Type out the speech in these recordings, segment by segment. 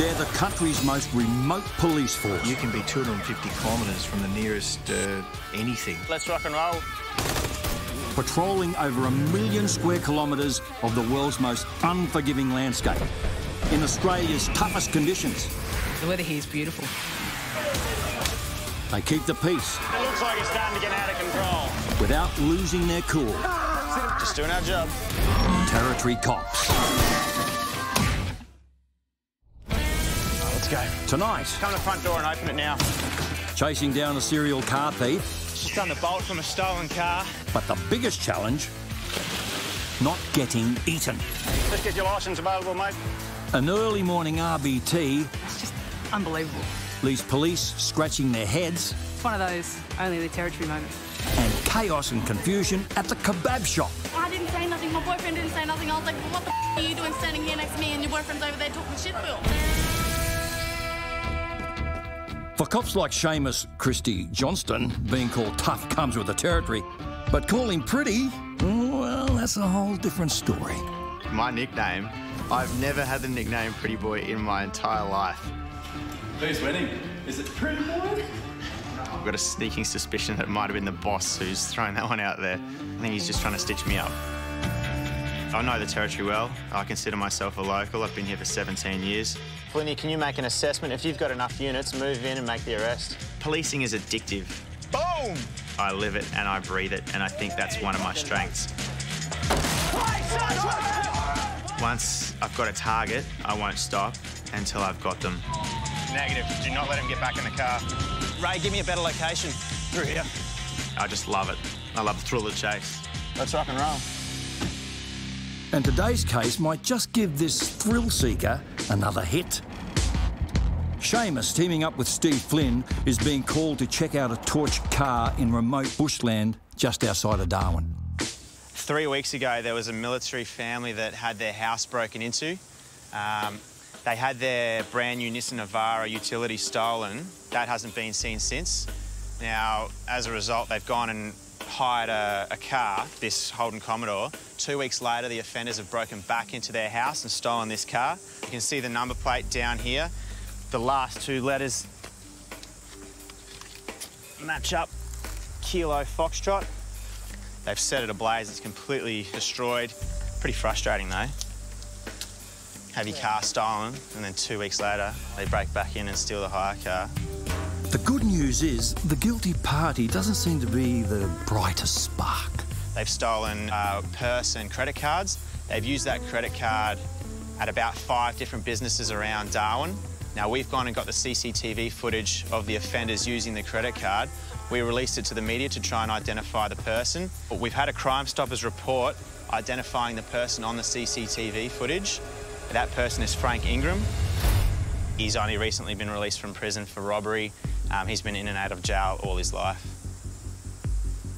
They're the country's most remote police force. You can be 250 kilometres from the nearest uh, anything. Let's rock and roll. Patrolling over a million square kilometres of the world's most unforgiving landscape in Australia's toughest conditions. The weather here is beautiful. They keep the peace. It looks like it's starting to get out of control. Without losing their cool. Just doing our job. Territory cops. Go. Tonight. Come to the front door and open it now. Chasing down a serial car thief. Just done the bolt from a stolen car. But the biggest challenge, not getting eaten. Just get your licence available, mate. An early morning RBT. It's just unbelievable. Leaves police scratching their heads. It's one of those only the territory moments. And chaos and confusion at the kebab shop. I didn't say nothing. My boyfriend didn't say nothing. I was like, well, what the f- are you doing standing here next to me and your boyfriend's over there talking shit, Bill? For cops like Seamus Christie Johnston, being called tough comes with the territory. But calling pretty, well, that's a whole different story. My nickname, I've never had the nickname Pretty Boy in my entire life. Who's winning? Is it Pretty Boy? I've got a sneaking suspicion that it might have been the boss who's thrown that one out there. I think he's just trying to stitch me up. I know the territory well. I consider myself a local. I've been here for 17 years. Flinny, can you make an assessment? If you've got enough units, move in and make the arrest. Policing is addictive. Boom! I live it and I breathe it, and I think that's one of my strengths. Once I've got a target, I won't stop until I've got them. Negative. Do not let him get back in the car. Ray, give me a better location. Through here. I just love it. I love the thrill of the chase. Let's rock and roll. And today's case might just give this thrill seeker another hit. Seamus, teaming up with Steve Flynn, is being called to check out a torched car in remote bushland just outside of Darwin. Three weeks ago, there was a military family that had their house broken into. Um, they had their brand new Nissan Navara utility stolen. That hasn't been seen since. Now, as a result, they've gone and hired a, a car, this Holden Commodore. Two weeks later, the offenders have broken back into their house and stolen this car. You can see the number plate down here. The last two letters match up. Kilo Foxtrot. They've set it ablaze. It's completely destroyed. Pretty frustrating, though. Have your car stolen, and then two weeks later, they break back in and steal the hire car. The good news is the guilty party doesn't seem to be the brightest spark. They've stolen uh, purse and credit cards. They've used that credit card at about five different businesses around Darwin. Now, we've gone and got the CCTV footage of the offenders using the credit card. We released it to the media to try and identify the person. But we've had a Crime Stoppers report identifying the person on the CCTV footage. That person is Frank Ingram. He's only recently been released from prison for robbery. Um, he's been in and out of jail all his life.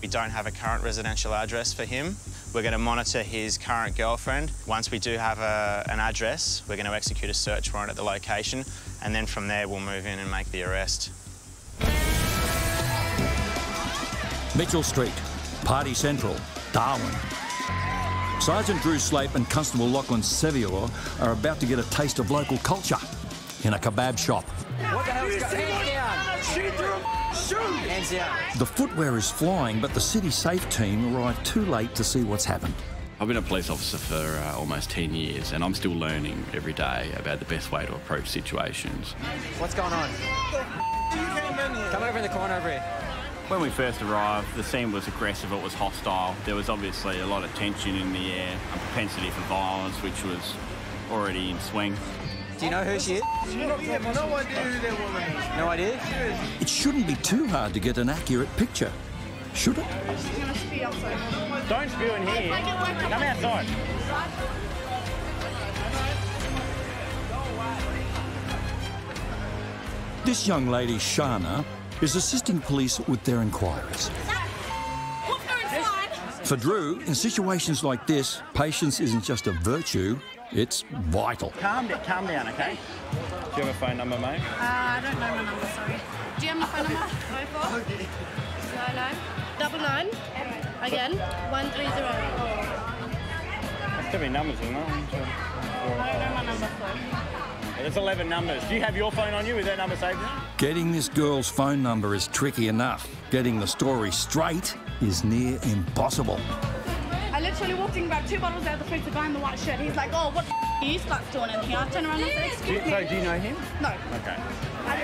We don't have a current residential address for him. We're going to monitor his current girlfriend. Once we do have a, an address, we're going to execute a search warrant at the location, and then from there we'll move in and make the arrest. Mitchell Street, Party Central, Darwin. Sergeant Drew Slape and Constable Lachlan Sevior are about to get a taste of local culture in a kebab shop. What the hell's going Hands down. Shoot. Hands down. The footwear is flying, but the City Safe team arrived too late to see what's happened. I've been a police officer for uh, almost 10 years and I'm still learning every day about the best way to approach situations. What's going on? Come over in the corner over here. When we first arrived, the scene was aggressive, it was hostile. There was obviously a lot of tension in the air, a propensity for violence, which was already in swing. Do you know who she is? No idea who that woman is. No idea? It shouldn't be too hard to get an accurate picture, should it? Don't spew in here. Come outside. This young lady, Shana, is assisting police with their inquiries. For Drew, in situations like this, patience isn't just a virtue, it's vital. Calm down, calm down, okay? Do you have a phone number, mate? Uh, I don't know my number, sorry. Do you have my phone number? Five four nine nine double nine again one three zero. There's too many numbers in there. I don't know my number, sorry. There's 11 numbers. Do you have your phone on you Is that number saved in it? Getting this girl's phone number is tricky enough. Getting the story straight is near impossible. I literally walked in, grabbed two bottles out of the fridge, the guy in the white shirt. He's like, oh, what the are you sluts doing in here? I turn around and I said, excuse me. So do you know him? No. Okay. I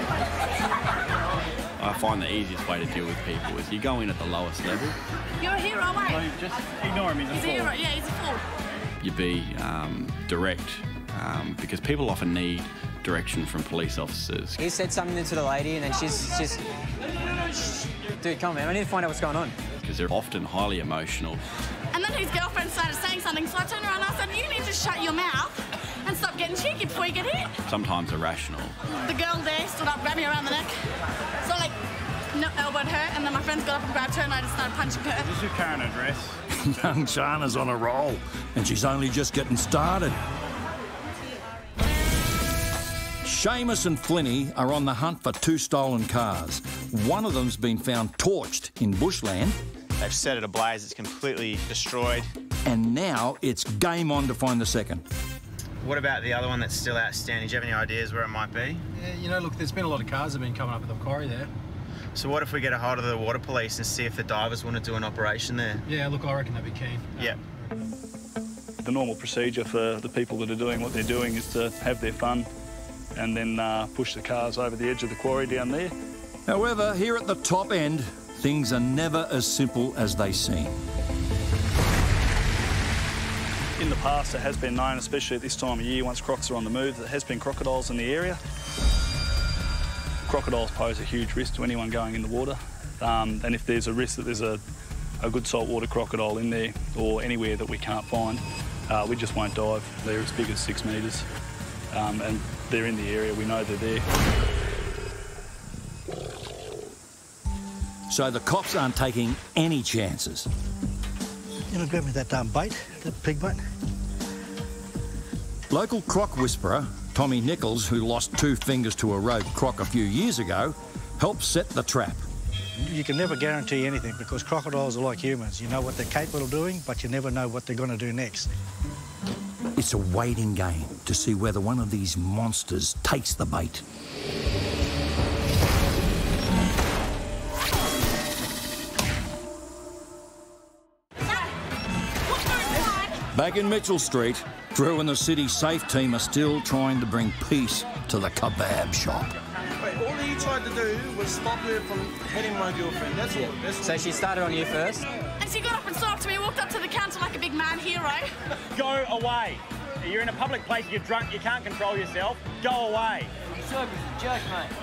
I find the easiest way to deal with people is you go in at the lowest level. You're a hero, eh? just ignore him, he's a He's a fool. hero, yeah, he's a fool. You be um, direct um, because people often need direction from police officers. He said something to the lady, and then she's just, dude, come on, man. I need to find out what's going on. Because they're often highly emotional. And then his girlfriend started saying something, so I turned around and I said, you need to shut your mouth and stop getting cheeky before you get hit. Sometimes irrational. The girl there stood up, grabbed me around the neck. So I, like, no, elbowed her, and then my friends got up and grabbed her, and I just started punching her. Is this your current address? Young Shana's on a roll, and she's only just getting started. Seamus and Flinny are on the hunt for two stolen cars. One of them's been found torched in bushland, They've set it ablaze. It's completely destroyed. and now it's game on to find the second. What about the other one that's still outstanding? Do you have any ideas where it might be? Yeah, you know, look, there's been a lot of cars that have been coming up at the quarry there. So what if we get a hold of the water police and see if the divers want to do an operation there? Yeah, look, I reckon they'd be keen. Yeah. The normal procedure for the people that are doing what they're doing is to have their fun and then uh, push the cars over the edge of the quarry down there. However, here at the top end, things are never as simple as they seem. In the past, it has been known, especially at this time of year, once crocs are on the move, there has been crocodiles in the area. Crocodiles pose a huge risk to anyone going in the water, um, and if there's a risk that there's a, a good saltwater crocodile in there or anywhere that we can't find, uh, we just won't dive. They're as big as six metres, um, and they're in the area. We know they're there. So the cops aren't taking any chances. You know, grab me that damn bait, that pig bait. Local croc whisperer, Tommy Nichols, who lost two fingers to a rogue croc a few years ago, helped set the trap. You can never guarantee anything because crocodiles are like humans. You know what they're capable of doing, but you never know what they're going to do next. It's a waiting game to see whether one of these monsters takes the bait. Back in Mitchell Street, Drew and the city safe team are still trying to bring peace to the kebab shop. Wait, all he tried to do was stop her from hitting my girlfriend. That's all. That's So she started on you first. And she got up and stopped me, walked up to the counter like a big man hero. Go away. You're in a public place, you're drunk, you can't control yourself. Go away. Jerk, mate.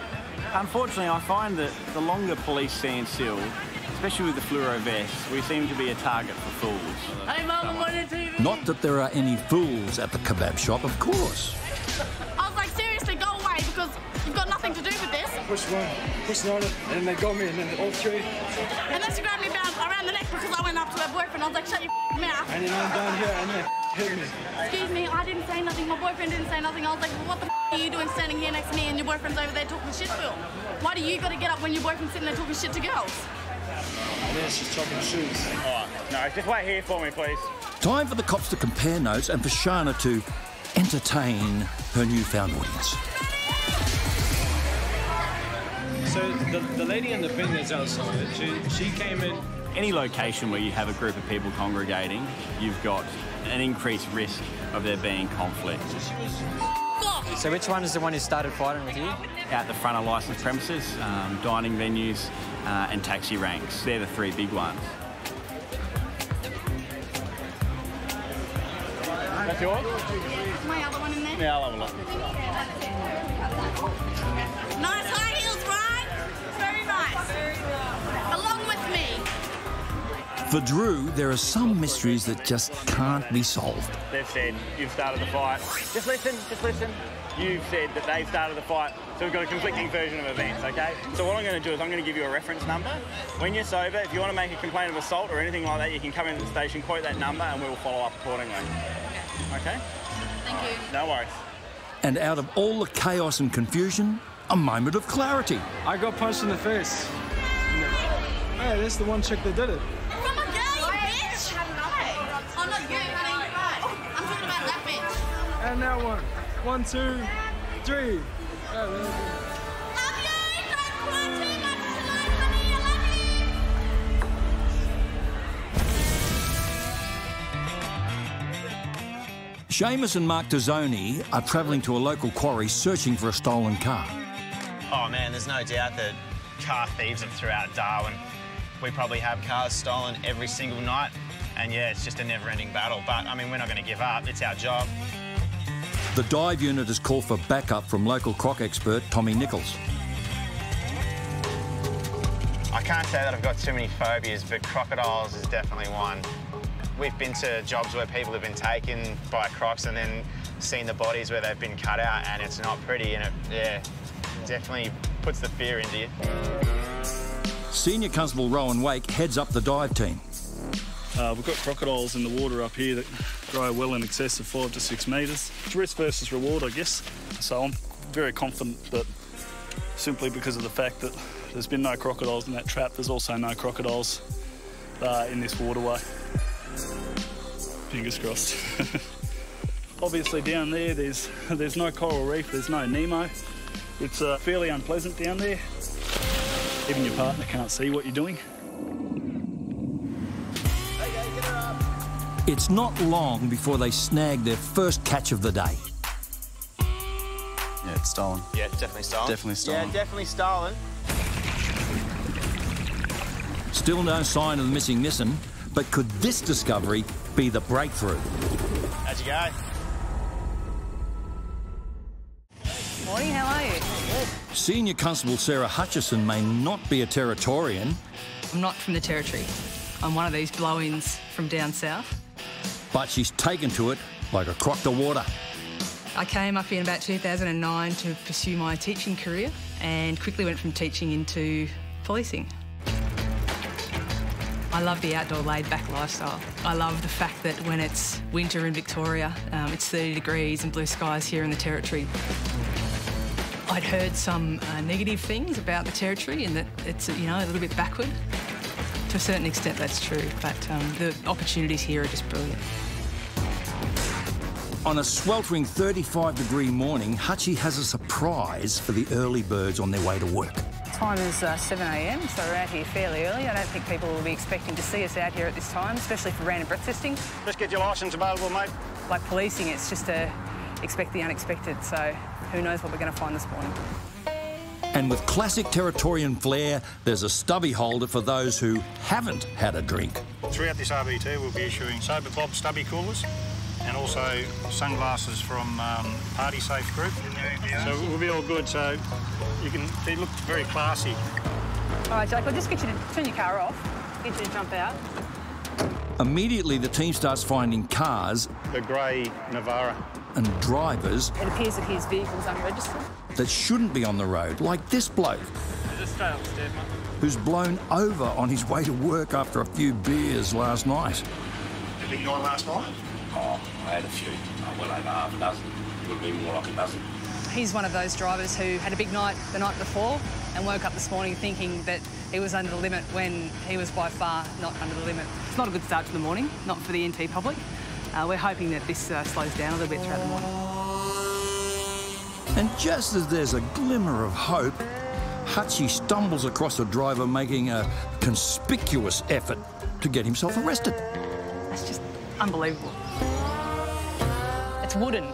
Unfortunately, I find that the longer police stand still, especially with the fluoro vests, we seem to be a target for fools. Hey, Mum, I'm on your TV. Not that there are any fools at the kebab shop, of course. I was like, seriously, go away because you've got nothing to do with this. Push one, push on it, and then they got me, and then all three. And then she grabbed me around, around the neck because I went up to her boyfriend. I was like, shut your mouth. And then I'm down here, and then hit me. Excuse me, I didn't say nothing. My boyfriend didn't say nothing. I was like, well, what the are you doing standing here next to me and your boyfriend's over there talking shit to him? Why do you got to get up when your boyfriend's sitting there talking shit to girls? And then she's chopping shoes. All right, no, just wait here for me, please. Time for the cops to compare notes and for Shana to entertain her newfound audience. So the, the lady in the bin that's outside, she, she came in. Any location where you have a group of people congregating, you've got an increased risk of there being conflict. So which one is the one who started fighting with you? Out the front of licensed premises, um, dining venues, uh, and taxi ranks. They're the three big ones. That's yours? My other one in there. Yeah, I'll have a look. Nice high heels, right? Very nice. Along with me. For Drew, there are some mysteries that just can't be solved. They've said you've started the fight. Just listen, just listen. You've said that they've started the fight, so we've got a conflicting version of events, okay? So what I'm going to do is I'm going to give you a reference number. When you're sober, if you want to make a complaint of assault or anything like that, you can come into the station, quote that number, and we will follow up accordingly. Okay? Thank you. No worries. And out of all the chaos and confusion, a moment of clarity. I got punched in the face. Hey, that's the one chick that did it. And that one. One, two. three. Seamus and Mark Dazzoni are travelling to a local quarry searching for a stolen car. Oh man, there's no doubt that car thieves are throughout Darwin. We probably have cars stolen every single night, and yeah, it's just a never-ending battle. But I mean, we're not going to give up. It's our job. The dive unit has called for backup from local croc expert Tommy Nichols. I can't say that I've got too many phobias, but crocodiles is definitely one. We've been to jobs where people have been taken by crocs and then seen the bodies where they've been cut out, and it's not pretty, and it, yeah, definitely puts the fear into you. Senior Constable Rowan Wake heads up the dive team. Uh, we've got crocodiles in the water up here that grow well in excess of five to six metres. It's risk versus reward, I guess. So I'm very confident that simply because of the fact that there's been no crocodiles in that trap, there's also no crocodiles uh, in this waterway. Fingers crossed. Obviously down there, there's there's no coral reef, there's no Nemo. It's uh, fairly unpleasant down there. Even your partner can't see what you're doing. It's not long before they snag their first catch of the day. Yeah, it's stolen. Yeah, definitely stolen. Definitely stolen. Yeah, definitely stolen. Still no sign of the missing Nissan, but could this discovery be the breakthrough? How'd you go? Morning, how are you? Senior Constable Sarah Hutchison may not be a Territorian, I'm not from the Territory. I'm one of these blow-ins from down south. But she's taken to it like a croc to water. I came up in about 2009 to pursue my teaching career and quickly went from teaching into policing. I love the outdoor laid back lifestyle. I love the fact that when it's winter in Victoria, um, it's 30 degrees and blue skies here in the Territory. I'd heard some uh, negative things about the Territory and that it's, you know, a little bit backward. To a certain extent, that's true, but um, the opportunities here are just brilliant. On a sweltering 35 degree morning, Hutchie has a surprise for the early birds on their way to work. Time is uh, 7am, so we're out here fairly early. I don't think people will be expecting to see us out here at this time, especially for random breath testing. Just get your licence available, mate. Like policing, it's just to expect the unexpected, so who knows what we're going to find this morning. And with classic Territorian flair, there's a stubby holder for those who haven't had a drink. Throughout this RBT, we'll be issuing Sober Bob stubby coolers and also sunglasses from um, Party Safe Group. So we'll be all good. So you can, they look very classy. All right, Jake, I'll just get you to turn your car off, get you to jump out. Immediately, the team starts finding cars The grey Navara. and drivers It appears that his vehicle's unregistered. That shouldn't be on the road, like this bloke Just stay upstairs, mate. who's blown over on his way to work after a few beers last night. A big night last night? Oh, I had a few. Oh, well over half a dozen. It would be more like a dozen. He's one of those drivers who had a big night the night before and woke up this morning thinking that he was under the limit when he was by far not under the limit. It's not a good start to the morning, not for the NT public. Uh, we're hoping that this uh, slows down a little bit throughout the morning. And just as there's a glimmer of hope, Hutchie stumbles across a driver making a conspicuous effort to get himself arrested. That's just unbelievable. It's wooden.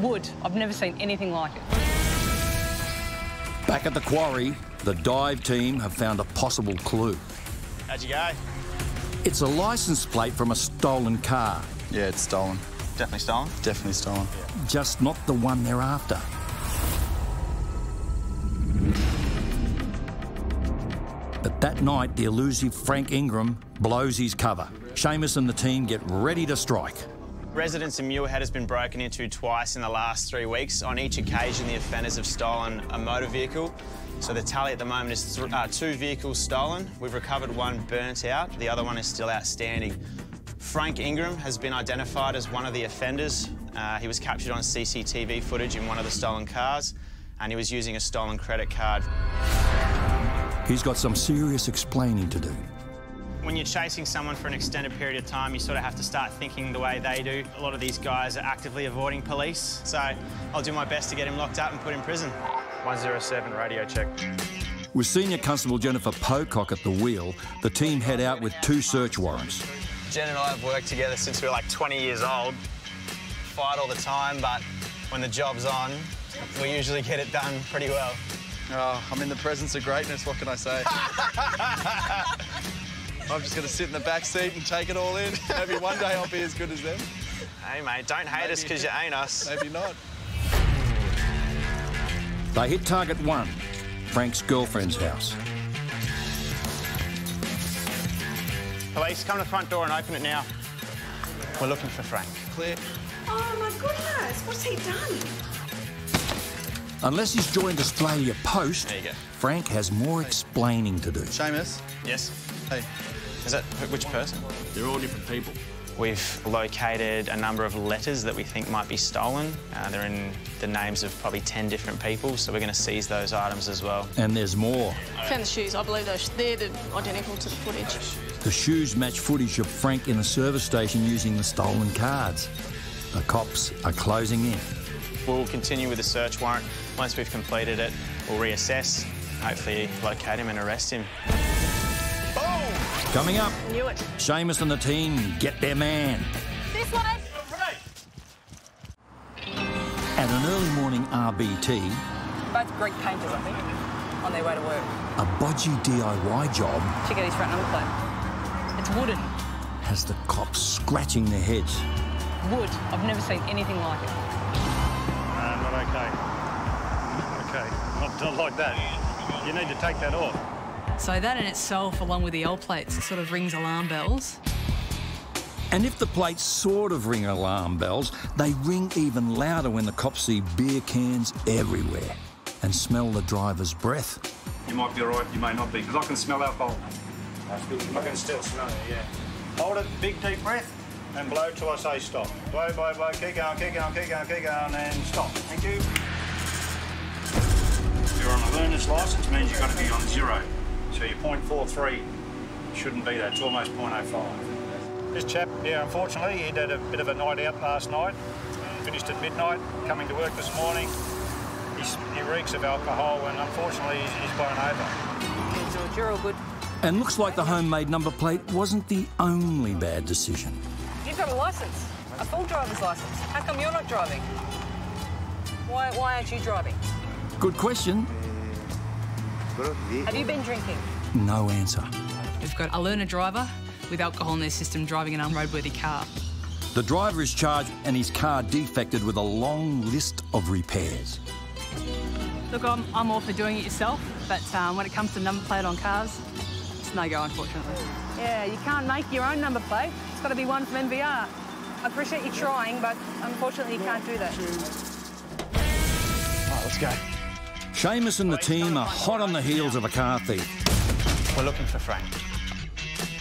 Wood. I've never seen anything like it. Back at the quarry, the dive team have found a possible clue. How'd you go? It's a license plate from a stolen car, Yeah, it's stolen. Definitely stolen. Definitely stolen. Just not the one they're after. But that night, the elusive Frank Ingram blows his cover. Seamus and the team get ready to strike. Residents in Muirhead has been broken into twice in the last three weeks. On each occasion, the offenders have stolen a motor vehicle. So the tally at the moment is uh, two vehicles stolen. We've recovered one burnt out. The other one is still outstanding. Frank Ingram has been identified as one of the offenders. Uh, he was captured on CCTV footage in one of the stolen cars, and he was using a stolen credit card. He's got some serious explaining to do. When you're chasing someone for an extended period of time, you sort of have to start thinking the way they do. A lot of these guys are actively avoiding police, so I'll do my best to get him locked up and put in prison. 107, radio check. With Senior Constable Jennifer Pocock at the wheel, the team head out with two search warrants. Jen and I have worked together since we were like 20 years old. Fight all the time, but when the job's on, we usually get it done pretty well. Oh, I'm in the presence of greatness, what can I say? I'm just going to sit in the back seat and take it all in. Maybe one day I'll be as good as them. Hey, mate, don't hate us because you ain't us. Maybe not. They hit target one, Frank's girlfriend's house. Police, come to the front door and open it now. We're looking for Frank. Clear. Oh my goodness, what's he done? Unless he's joined Australia Post, There you go. Frank has more explaining to do. Seamus? Yes. Hey. Is that which person? They're all different people. We've located a number of letters that we think might be stolen. Uh, they're in the names of probably 10 different people, so we're going to seize those items as well. And there's more. I Found the shoes. I believe those they're the identical to the footage. The shoes match footage of Frank in a service station using the stolen cards. The cops are closing in. We'll continue with the search warrant. Once we've completed it, we'll reassess, hopefully locate him and arrest him. Boom! Coming up, Knew it. Seamus and the team get their man. This way. At an early morning RBT, Both Greek painters, I think, on their way to work. a bodgy DIY job Check out his front number plate. It's wooden. has the cops scratching their heads. Wood. I've never seen anything like it. No, not okay. Okay, not, not like that. You need to take that off. So that in itself, along with the L plates, sort of rings alarm bells. And if the plates sort of ring alarm bells, they ring even louder when the cops see beer cans everywhere and smell the driver's breath. You might be all right, you may not be, because I can smell alcohol. I can still smell it, yeah. Hold it, big deep breath, and blow till I say stop. Blow, blow, blow, keep going, keep going, keep going, keep going, and stop. Thank you. If you're on a learner's licence, means you've got to be on zero. So your .43 shouldn't be that, it's almost .05. This chap, yeah, unfortunately, he'd had a bit of a night out last night, finished at midnight, coming to work this morning. He's, he reeks of alcohol, and unfortunately, he's, he's blown over. George, you're all good. And looks like the homemade number plate wasn't the only bad decision. You've got a licence, a full driver's licence. How come you're not driving? Why, why aren't you driving? Good question. Have you been drinking? No answer. We've got a learner driver with alcohol in their system driving an unroadworthy car. The driver is charged and his car defected with a long list of repairs. Look, I'm, I'm all for doing it yourself, but um, when it comes to number plate on cars, it's no go, unfortunately. Yeah, you can't make your own number plate. It's got to be one from MVR. I appreciate you trying, but unfortunately you can't do that. Right, let's go. Seamus and the team are hot on the heels of a car thief. We're looking for Frank.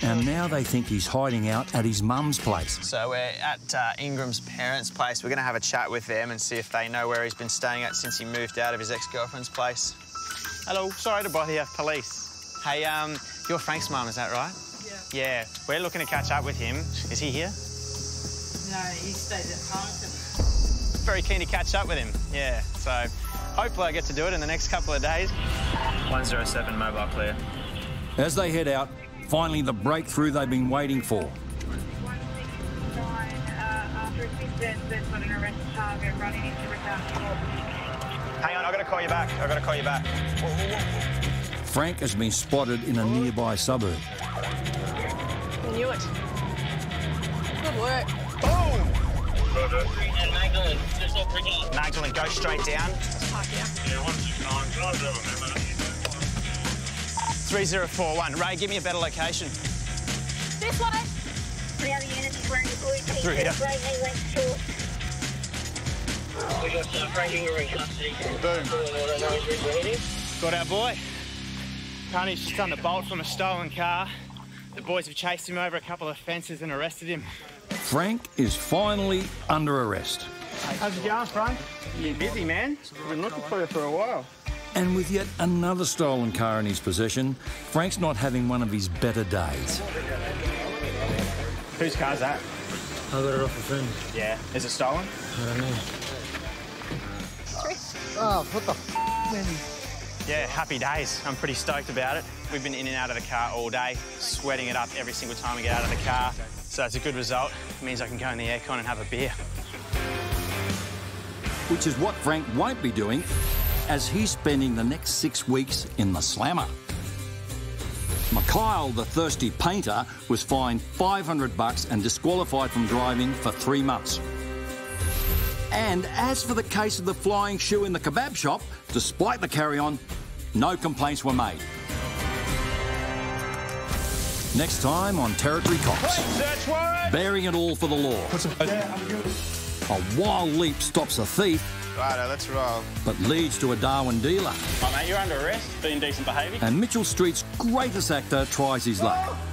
And now they think he's hiding out at his mum's place. So we're at uh, Ingram's parents' place. We're going to have a chat with them and see if they know where he's been staying at since he moved out of his ex-girlfriend's place. Hello, sorry to bother you, police. Hey, um, you're Frank's mum, is that right? Yeah. Yeah, we're looking to catch up with him. Is he here? No, he stays at Parkton. Very keen to catch up with him. Yeah, so hopefully I get to do it in the next couple of days. 107 mobile clear. As they head out, finally the breakthrough they've been waiting for. Hang on, I've got to call you back. I've got to call you back. Whoa, whoa, whoa. Frank has been spotted in a nearby suburb. I knew it. Good work. Boom! Magdalene, go straight down. Fuck yeah. 3041. Ray, give me a better location. This way. The other unit is wearing a blue t-shirt. Through here. Grey knee length shorts. We got uh, Frank Ingram in custody. Boom. Boom. Got our boy. Apparently he's just done the bolt from a stolen car. The boys have chased him over a couple of fences and arrested him. Frank is finally under arrest. How's it going, Frank? You're busy, man. We've been looking for you for a while. And with yet another stolen car in his possession, Frank's not having one of his better days. Whose car's that? I got it off a friend. Yeah. Is it stolen? I don't know. Oh, what the f Yeah, happy days. I'm pretty stoked about it. We've been in and out of the car all day, sweating it up every single time we get out of the car. So it's a good result. It means I can go in the aircon and have a beer. Which is what Frank won't be doing as he's spending the next six weeks in the slammer. Mikhail, the thirsty painter, was fined 500 bucks and disqualified from driving for three months. And as for the case of the flying shoe in the kebab shop, despite the carry-on, no complaints were made. Next time on Territory Cops. Search! Bearing it all for the law. A wild leap stops a thief, Righto, let's roll. but leads to a Darwin dealer. Oh, mate, you're under arrest for indecent behaviour. And Mitchell Street's greatest actor tries his luck. Oh!